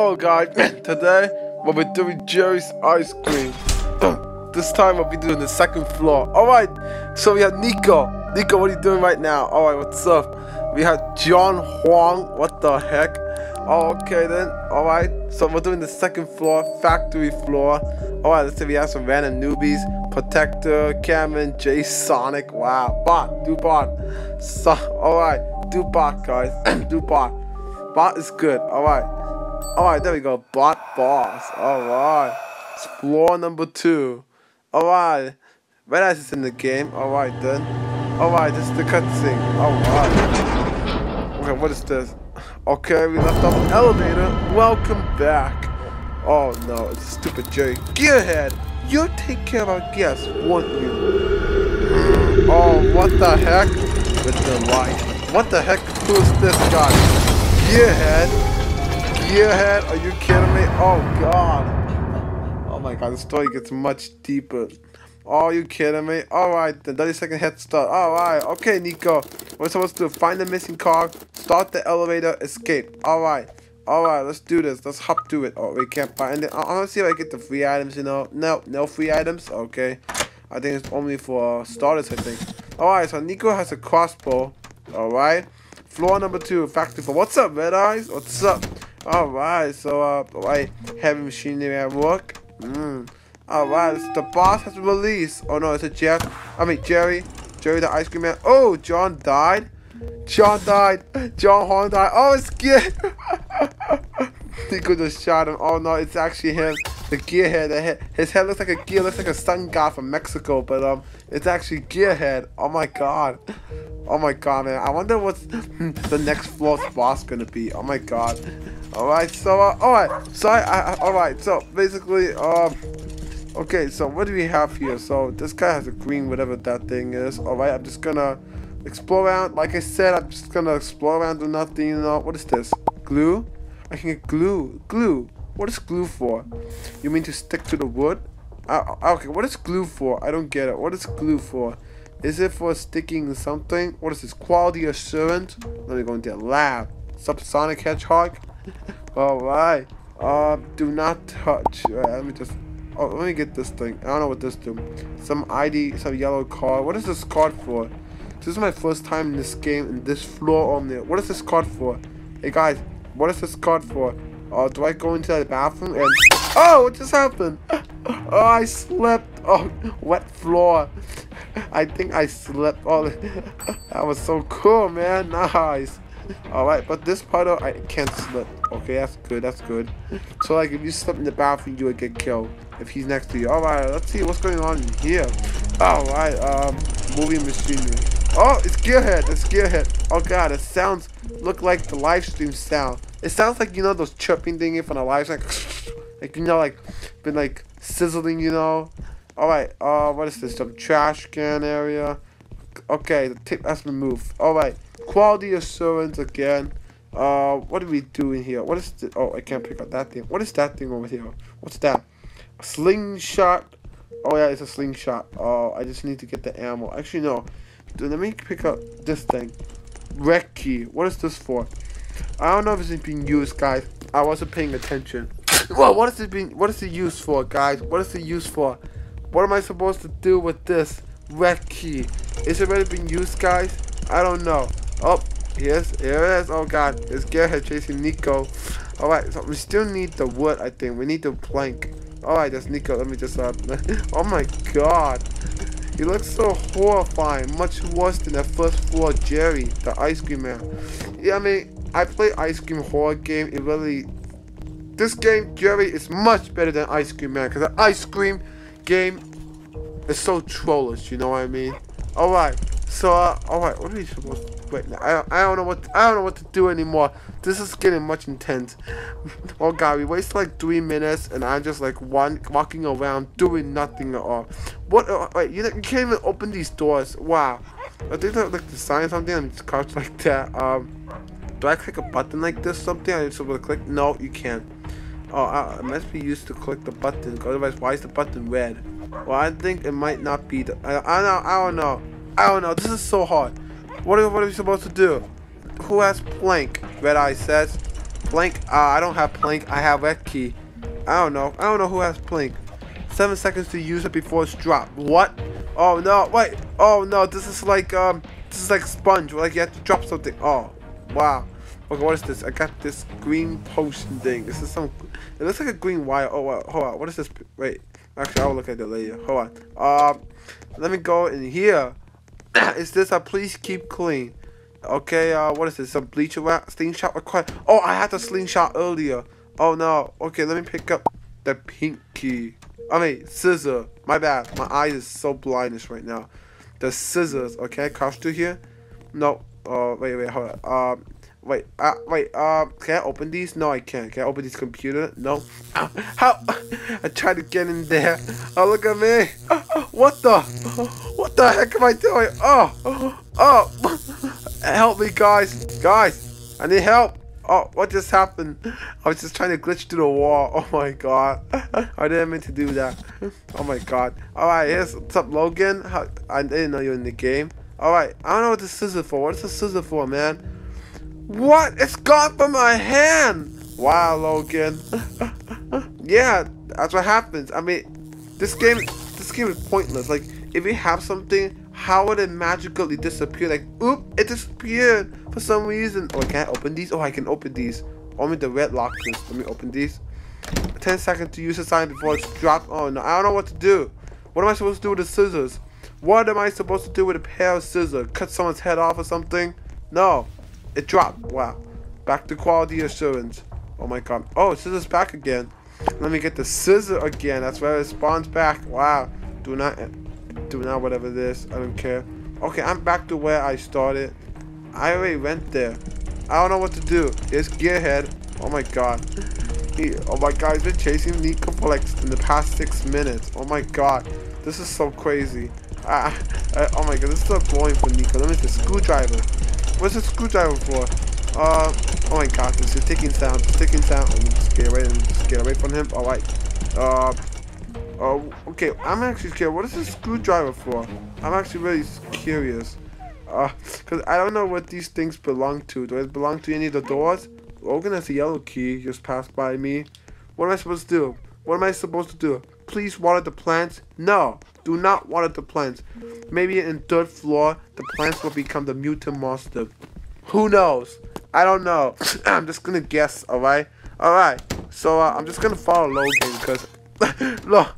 Hello guys, today we'll be doing Jerry's ice cream. this time we'll be doing the second floor. Alright, so we have Nico. Nico, what are you doing right now? Alright, what's up? We have John Huang. What the heck? Oh, okay then. Alright, so we're doing the second floor, factory floor. Alright, let's see. We have some random newbies. Protector, Cameron, J Sonic. Wow, bot, do bot. So, alright, do bot, guys. do bot. Bot is good. Alright. Alright, there we go. Bot boss. Alright. Floor number two. Alright. Red Eyes is in the game. Alright then. Alright, this is the cutscene. Alright. Okay, what is this? Okay, we left off the elevator. Welcome back. Oh no, it's a stupid Jerry. Gearhead! You take care of our guests, won't you? Hmm. Oh, what the heck? With the light. What the heck? Who's this guy? Gearhead? Gearhead? Are you kidding me? Oh god. Oh my god, the story gets much deeper. Oh, you kidding me? Alright, the 30 second head start. Alright, okay, Nico. We're supposed to? Find the missing car, start the elevator, escape. Alright. Alright, let's do this. Let's hop to it. Oh, we can't find it. I, to see if I get the free items, you know. No, no free items. Okay. I think it's only for uh, starters, I think. Alright, so Nico has a crossbow. Alright. Floor number two, factory floor. What's up, Red Eyes? What's up? Alright, so, uh, alright. Heavy machinery at work. Mmm. Alright, the boss has released. Oh no, it's a Jeff. I mean, Jerry. Jerry the ice cream man. Oh, John died. John died. John Horn died. Oh, it's good. he could have shot him. Oh no, it's actually him. The gearhead. The head. His head looks like a gear. Looks like a sun god from Mexico. But um, it's actually gearhead. Oh my god. Oh my god, man. I wonder what's the next floor's boss gonna be. Oh my god. Alright, so uh, alright. So I, I alright. So basically, um. Okay, so what do we have here? So this guy has a green whatever that thing is. Alright, I'm just gonna explore around. Like I said, I'm just gonna explore around do nothing, you know. What is this? Glue? I can get glue. Glue. What is glue for? You mean to stick to the wood? Uh, okay, what is glue for? I don't get it. What is glue for? Is it for sticking something? What is this? Quality assurance? Let me go into the lab. Subsonic hedgehog? Alright. Uh, do not touch. Right, let me just Oh, let me get this thing. I don't know what this do. Some ID, some yellow card. What is this card for? This is my first time in this game, in this floor only. What is this card for? Hey guys, what is this card for? Oh, uh, do I go into the bathroom and... Oh, what just happened? Oh, I slipped. Oh, wet floor. I think I slipped. Oh, that was so cool, man. Nice. Alright, but this part of, I can't slip. Okay, that's good, that's good. So like if you slip in the bathroom you would get killed if he's next to you. Alright, let's see what's going on here. Alright, um moving machinery. Oh, it's Gearhead, it's Gearhead. Oh god, it sounds look like the live stream sound. It sounds like you know those chirping thingy from the live stream like, like you know like been like sizzling, you know. Alright, uh what is this? Some trash can area. Okay, the tip has been moved. Alright. Quality assurance again. Uh, what are we doing here? What is the, oh, I can't pick up that thing. What is that thing over here? What's that? A slingshot. Oh yeah, it's a slingshot. Oh, I just need to get the ammo. Actually, no. Dude, let me pick up this thing. Rec key. What is this for? I don't know if it's being used, guys. I wasn't paying attention. well, what is it being? What is it used for, guys? What is it used for? What am I supposed to do with this rec key? Is it already being used, guys? I don't know. Oh, yes, here. Oh god, it's Gearhead chasing Nico. Alright, so we still need the wood, I think. We need the plank. Alright, that's Nico. Let me just, uh, oh my god. He looks so horrifying. Much worse than the first floor Jerry, the ice cream man. Yeah, I mean, I play ice cream horror game. It really, this game, Jerry, is much better than ice cream man. Because the ice cream game is so trollish, you know what I mean? Alright, so, uh, alright, what are we supposed to Wait, I, I don't know what I don't know what to do anymore. This is getting much intense. oh god, we wasted like three minutes, and I'm just like one walking around doing nothing at all. What? Uh, wait, you, you can't even open these doors. Wow. I think that like the sign something. I'm just crouched like that. Um, do I click a button like this? Something I just able to click? No, you can't. Oh, I, it must be used to click the button. Otherwise, why is the button red? Well, I think it might not be. The, I, I don't. I don't know. I don't know. This is so hard. What are, what are we supposed to do? Who has plank? Red Eye says. Plank? Uh, I don't have plank. I have red key. I don't know. I don't know who has plank. Seven seconds to use it before it's dropped. What? Oh no, wait. Oh no, this is like, um, this is like sponge. Like you have to drop something. Oh, wow. Okay, what is this? I got this green potion thing. This is some, it looks like a green wire. Oh, wow. hold on. What is this? Wait. Actually, I'll look at it later. Hold on. Um, let me go in here. Is this a please keep clean? Okay, uh, what is this? Some bleacher rat slingshot required. Oh, I had the slingshot earlier. Oh no. Okay, let me pick up the pinky. I mean, scissor. My bad. My eye is so blindish right now. The scissors. Okay, crouch to here. No. Uh, wait, wait, hold on. Um, wait, uh, wait, uh, can I open these? No, I can't. Can I open this computer? No. How? I tried to get in there. Oh, look at me. What the? The heck am I doing? Oh, oh. Help me, guys. Guys, I need help. Oh, what just happened? I was just trying to glitch through the wall. Oh my god. I didn't mean to do that. Oh my god. Alright, here's what's up, Logan. I didn't know you were in the game. Alright, I don't know what the scissor for. What's the scissor for, man? What? It's gone from my hand! Wow, Logan. yeah, that's what happens. I mean, this game, this game is pointless. Like, if you have something, how would it magically disappear? Like, oop, it disappeared for some reason. Oh, can I open these? Oh, I can open these. Only the red lockers. Let me open these. 10 seconds to use the sign before it's dropped. Oh, no, I don't know what to do. What am I supposed to do with the scissors? What am I supposed to do with a pair of scissors? Cut someone's head off or something? No. It dropped. Wow. Back to quality assurance. Oh my god. Oh, scissors back again. Let me get the scissor again. That's where it spawns back. Wow. Do not do now, whatever this. I don't care. Okay, I'm back to where I started. I already went there. I don't know what to do. It's Gearhead. Oh my god. He, oh my god, he's been chasing Nico for like in the past six minutes. Oh my god. This is so crazy. Ah, uh, oh my god, this is so boring for Nico. Let me the screwdriver. What's the screwdriver for? Uh, oh my god, this is ticking sound, ticking sound. Just get away, just get away from him. Alright. Uh, Oh, okay. I'm actually scared. What is this screwdriver for? I'm actually really curious. Uh, cause I don't know what these things belong to. Do it belong to any of the doors? Logan has a yellow key just passed by me. What am I supposed to do? What am I supposed to do? Please water the plants? No, do not water the plants. Maybe in third floor, the plants will become the mutant monster. Who knows? I don't know. I'm just gonna guess, alright? Alright, so uh, I'm just gonna follow Logan because Look.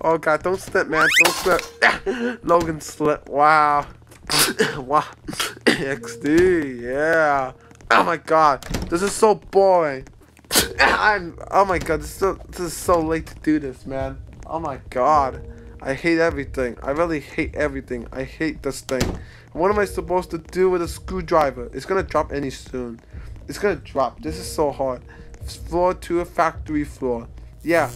Oh god, don't slip, man. Don't slip. Logan slip. Wow. wow. XD. Yeah. Oh my god. This is so boring. I'm. Oh my god. This is, so, this is so late to do this, man. Oh my god. I hate everything. I really hate everything. I hate this thing. What am I supposed to do with a screwdriver? It's gonna drop any soon. It's gonna drop. This is so hard. Floor to a factory floor. Yeah,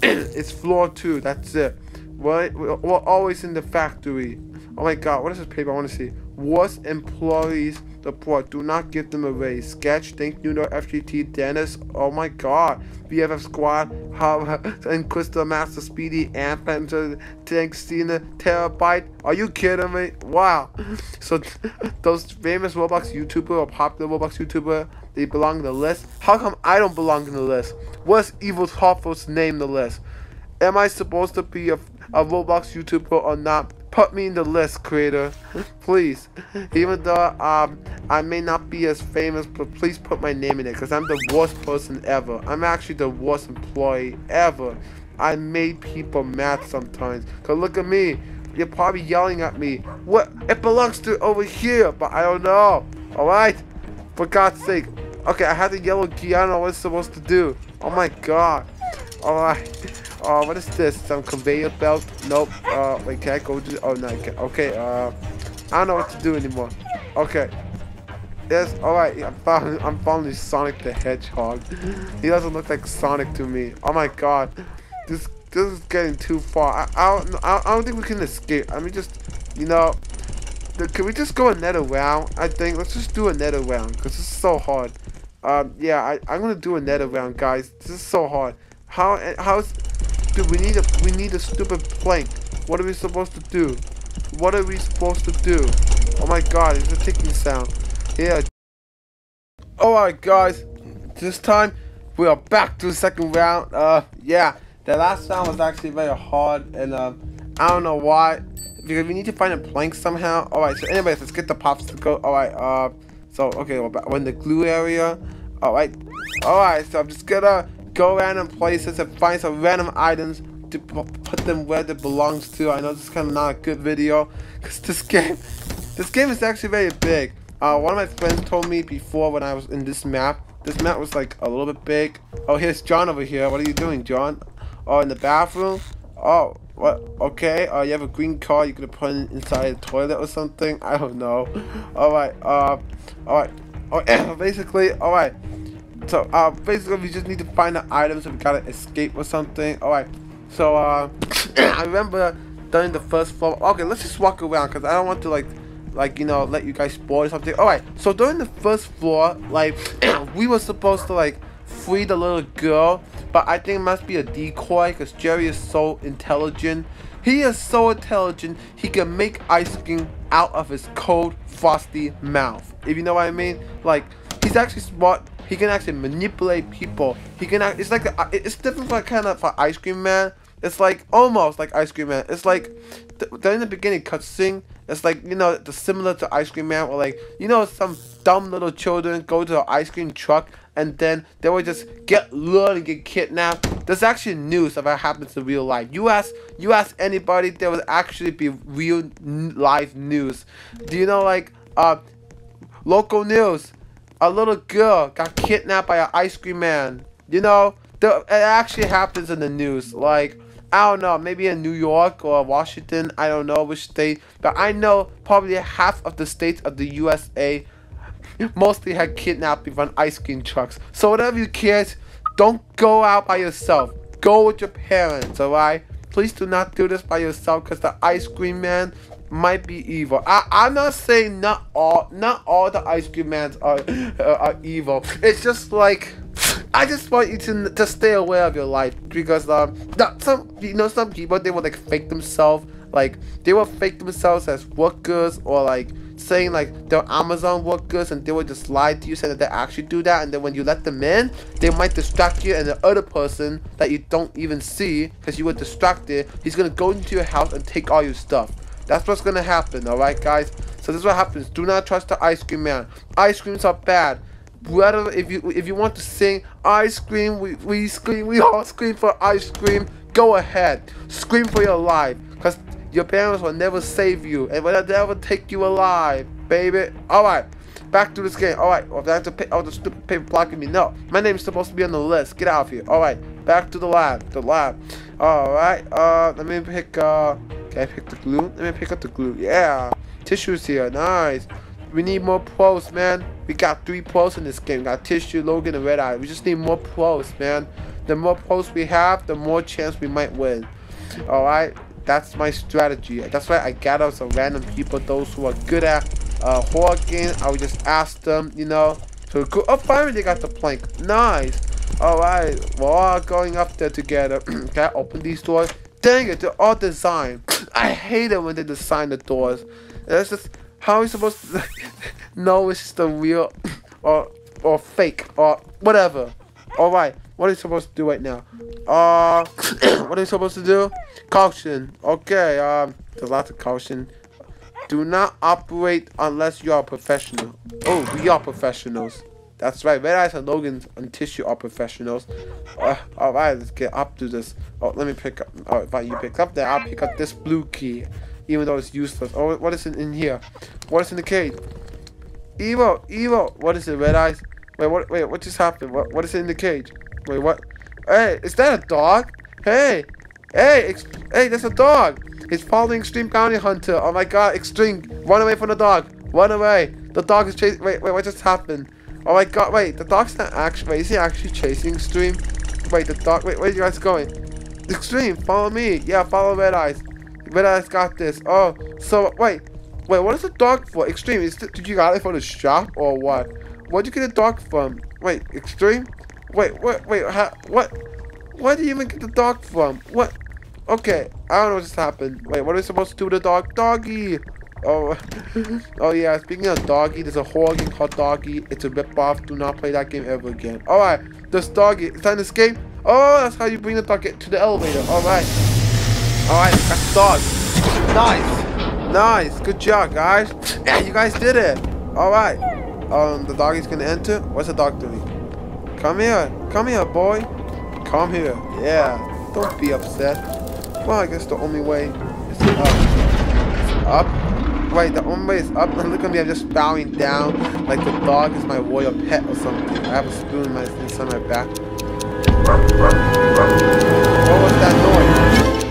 it's floor two. That's it. We're, we're always in the factory. Oh my god, what is this paper? I want to see. Worst employees report. Do not give them a raise. Sketch, Think Nuno, FGT, Dennis. Oh my god. BFF Squad, how and Crystal Master Speedy, Anthem, Tank Cena, Terabyte. Are you kidding me? Wow. So those famous Roblox YouTuber or popular Roblox YouTuber, they belong in the list. How come I don't belong in the list? What's Evilheartful's name the list? Am I supposed to be a, a Roblox YouTuber or not? Put me in the list, creator. please. Even though um I may not be as famous, but please put my name in it because I'm the worst person ever. I'm actually the worst employee ever. I made people mad sometimes. Cause look at me. You're probably yelling at me. What? It belongs to over here, but I don't know. Alright? For God's sake. Okay, I yellow key. I don't know what it's supposed to do. Oh my god. Alright. Uh, what is this? Some conveyor belt? Nope. Uh, wait, can I go to? Oh no, I can't. Okay. Uh, I don't know what to do anymore. Okay. Yes. All right. I'm finally, I'm Sonic the Hedgehog. he doesn't look like Sonic to me. Oh my God. This this is getting too far. I I don't, I don't think we can escape. I mean, just you know. Can we just go another round? I think let's just do another round because this is so hard. Um, yeah, I, I'm gonna do another round, guys. This is so hard. How how's Dude, we need a we need a stupid plank. What are we supposed to do? What are we supposed to do? Oh my god, it's a ticking sound. Yeah. Alright guys. this time we are back to the second round. Uh, yeah, the last round was actually very hard, and um, I don't know why. Because we need to find a plank somehow. All right, so anyways, let's get the popsicle. All right, uh, so okay, we're, back. we're in the glue area. All right, all right. So I'm just gonna go random places and find some random items to put them where they belongs to. I know this is kind of not a good video, cause this game, this game is actually very big. Uh, one of my friends told me before when I was in this map, this map was like a little bit big. Oh, here's John over here. What are you doing, John? Oh, in the bathroom? Oh, what? Okay. Uh, you have a green car. You could put it inside the toilet or something. I don't know. All right. Uh, all right. Oh, basically, all right. So, uh, basically, we just need to find the items. So we gotta escape or something. All right. So, uh, I remember during the first floor. Okay, let's just walk around because I don't want to like like you know let you guys spoil something all right so during the first floor like we were supposed to like free the little girl but i think it must be a decoy because jerry is so intelligent he is so intelligent he can make ice cream out of his cold frosty mouth if you know what i mean like he's actually smart he can actually manipulate people he can act, it's like a, it's different from kind of for ice cream man it's like almost like Ice Cream Man. It's like th- during the beginning cutscene. It's like you know the similar to Ice Cream Man, or like you know some dumb little children go to the ice cream truck and then they would just get lured and get kidnapped. There's actually news of what happens in real life. You ask you ask anybody, there would actually be real life news. Do you know like uh local news? A little girl got kidnapped by an ice cream man. You know, the, it actually happens in the news. Like I don't know, maybe in New York or Washington, I don't know which state, but I know probably half of the states of the USA mostly had kidnapping from ice cream trucks. So whatever you kids, don't go out by yourself. Go with your parents, alright? Please do not do this by yourself because the ice cream man might be evil. I, I'm not saying not all not all the ice cream mans are, uh, are evil. It's just like I just want you to to stay aware of your life because um some you know some people they will like fake themselves like they will fake themselves as workers or like saying like they're Amazon workers and they will just lie to you saying that they actually do that and then when you let them in they might distract you and the other person that you don't even see because you were distracted he's gonna go into your house and take all your stuff that's what's gonna happen alright guys? So this is what happens. Do not trust the ice cream man. Ice creams are bad. Whether if you if you want to sing ice cream we, we scream we all scream for ice cream go ahead. Scream for your life because your parents will never save you and will never take you alive baby. All right back to this game. All right well, I have to pick oh the stupid paper blocking me. No my name is supposed to be on the list. Get out of here. All right back to the lab the lab. All right uh let me pick uh can I pick the glue let me pick up the glue yeah tissues here nice we need more pros, man. We got three pros in this game. We got Tissue, Logan, and Red Eye. We just need more pros, man. The more pros we have, the more chance we might win. Alright? That's my strategy. That's why I gather some random people, those who are good at uh, horror games. I would just ask them, you know. So go oh, finally they got the plank. Nice. Alright, we're all going up there together. Can I open these doors? Dang it, they're all designed. I hate it when they design the doors. That's just how are we supposed to know it's the real or or fake or whatever? Alright, what are you supposed to do right now? Uh what are you supposed to do? Caution. Okay, um there's lots of caution. Do not operate unless you are professional. Oh, we are professionals. That's right. Red Eyes and Logan and Tissue are professionals. Uh, Alright, let's get up to this. Oh, let me pick up. Oh, if you pick up there, I'll pick up this blue key even though it's useless. Oh, what is in, here? What is in the cage? Evo, Evo. What is it, Red Eyes? Wait, what? Wait, what just happened? What? What is in the cage? Wait, what? Hey, is that a dog? Hey, hey, hey, that's a dog. He's following Extreme Bounty Hunter. Oh my God, Extreme, run away from the dog. Run away. The dog is chasing. Wait, wait, what just happened? Oh my God, wait, the dog's not actually. Wait, is he actually chasing Extreme? Wait, the dog. Wait, where are you guys going? Extreme, follow me. Yeah, follow Red Eyes. Red Eyes got this. Oh, so wait, wait. What is the dog for? Extreme. Is did you got it from the shop or what? Where'd you get a dog from? Wait, Extreme. Wait, wait, wait. How, what? Where did you even get the dog from? What? Okay, I don't know what just happened. Wait, what are we supposed to do with the dog? Doggy! Oh, oh yeah. Speaking of doggy, there's a horror game called Doggy. It's a ripoff. Do not play that game ever again. All right, this doggy. It's time to escape. Oh, that's how you bring the dog to the elevator. All right. All right, the dog. Nice, nice. Good job, guys. Yeah, you guys did it. All right. Um, the doggy's gonna enter. What's the dog doing? Come here. Come here, boy. Come here. Yeah. Don't be upset. Well, I guess the only way is up. Up. Wait, the way is up. Look at me, I'm just bowing down like the dog is my royal pet or something. I have a spoon in my, inside my back. What was that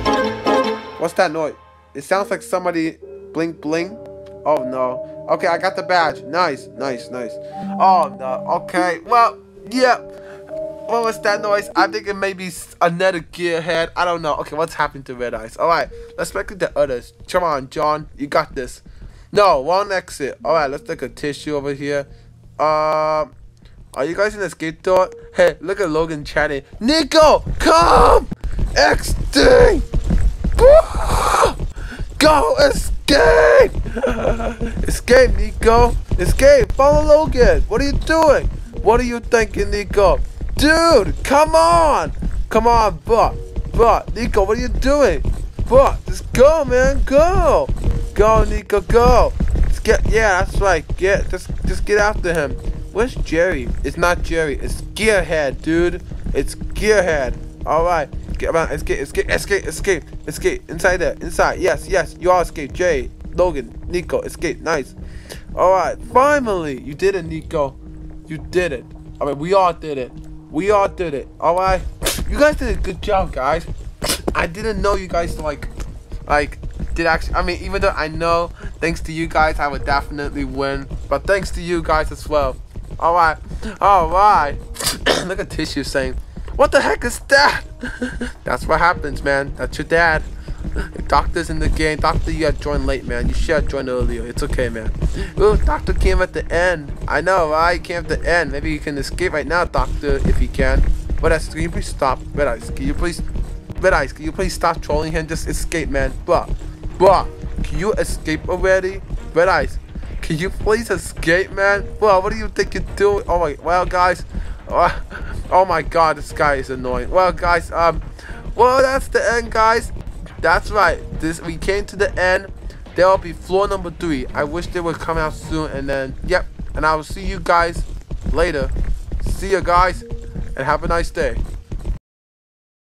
noise? What's that noise? It sounds like somebody blink blink. Oh no. Okay, I got the badge. Nice, nice, nice. Oh no. Okay. Well, yeah. What was that noise? I think it may be another gearhead. I don't know. Okay, what's happened to Red Eyes? Alright, let's back to the others. Come on, John. You got this. No, wrong exit. Alright, let's take a tissue over here. Um, are you guys in the escape door? Hey, look at Logan chatting. Nico, come! XD! Go, escape! escape, Nico. Escape, follow Logan. What are you doing? What are you thinking, Nico? Dude, come on! Come on, but, but, Nico, what are you doing? But, just go, man, go! Go, Nico, go! Just get, yeah, that's right, get, just, just get after him. Where's Jerry? It's not Jerry, it's Gearhead, dude. It's Gearhead. Alright, get around, escape, escape, escape, escape, escape. Inside there, inside, yes, yes, you all escaped, Jerry, Logan, Nico, escape, nice. Alright, finally, you did it, Nico. You did it. Alright, we all did it. We all did it. Alright? You guys did a good job, guys. I didn't know you guys like like did actually I mean even though I know thanks to you guys I would definitely win. But thanks to you guys as well. Alright. Alright. Look at Tissue saying, What the heck is that? That's what happens, man. That's your dad. Doctor's in the game. Doctor, you had joined late, man. You should have joined earlier. It's okay, man. Ooh, Doctor came at the end. I know, right? He came at the end. Maybe you can escape right now, Doctor, if you can. But Eyes, can you please stop? Red Eyes, can you please... Red Eyes, can you please stop trolling him? Just escape, man. Bruh. Bruh. Can you escape already? Red Eyes, can you please escape, man? Well, what do you think you're doing? Oh my... Well, guys... Uh, oh my god, this guy is annoying. Well, guys, um... Well, that's the end, guys. That's right. This we came to the end. There will be floor number three. I wish they would come out soon. And then, yep. And I will see you guys later. See you guys. And have a nice day.